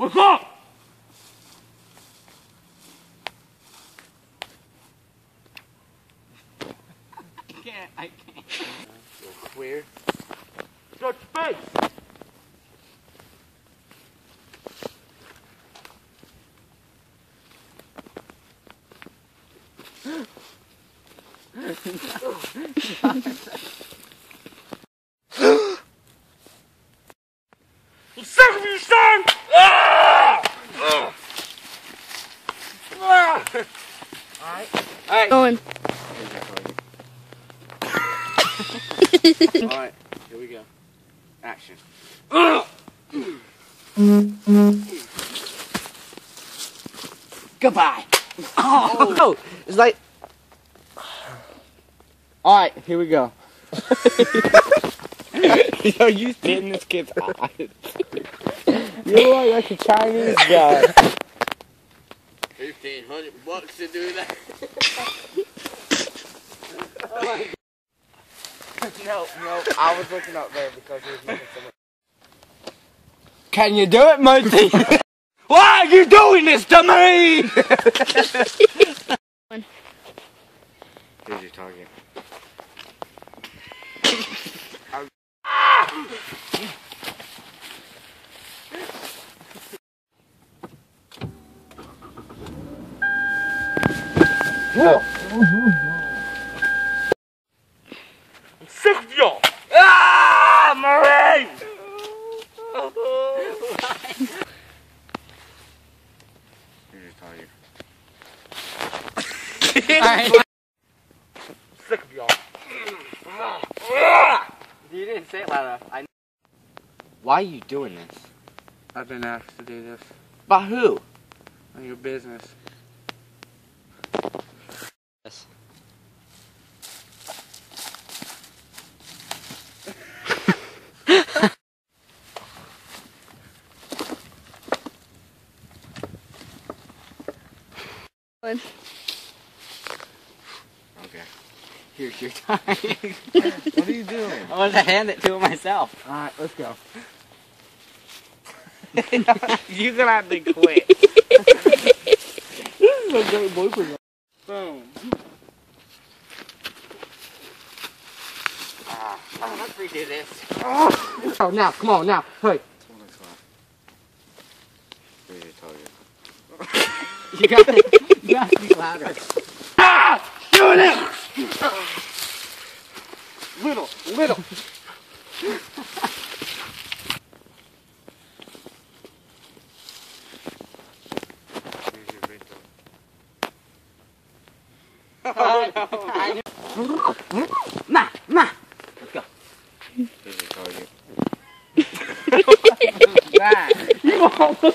What's up? I can't. I can't. Queer. Shut your face. I'm sick of you, son! Ah! Ah! Ah! Going. Alright, here we go. Action. Goodbye. Oh, it's like. Alright, here we go. Yo, you spit in this kid's eyes. You look like a Chinese guy. Fifteen hundred bucks to do that. no, no, I was looking up there because he was making so much. Can you do it, matey? Why are you doing this to me? Here's your target. I'm sick of y'all. Ah, Marie! Here's your target. sick of y'all. You didn't say it loud enough. I Why are you doing this? I've been asked to do this. By who? On your business. Okay. Here's your time. What are you doing? I want to hand it to him myself. Alright, let's go. You're gonna have to quit. Boom. Let's redo this. Oh, now, come on, now. Hey. Here's your target. You gotta, you gotta speak louder. Ah! Little, little. まあまあ。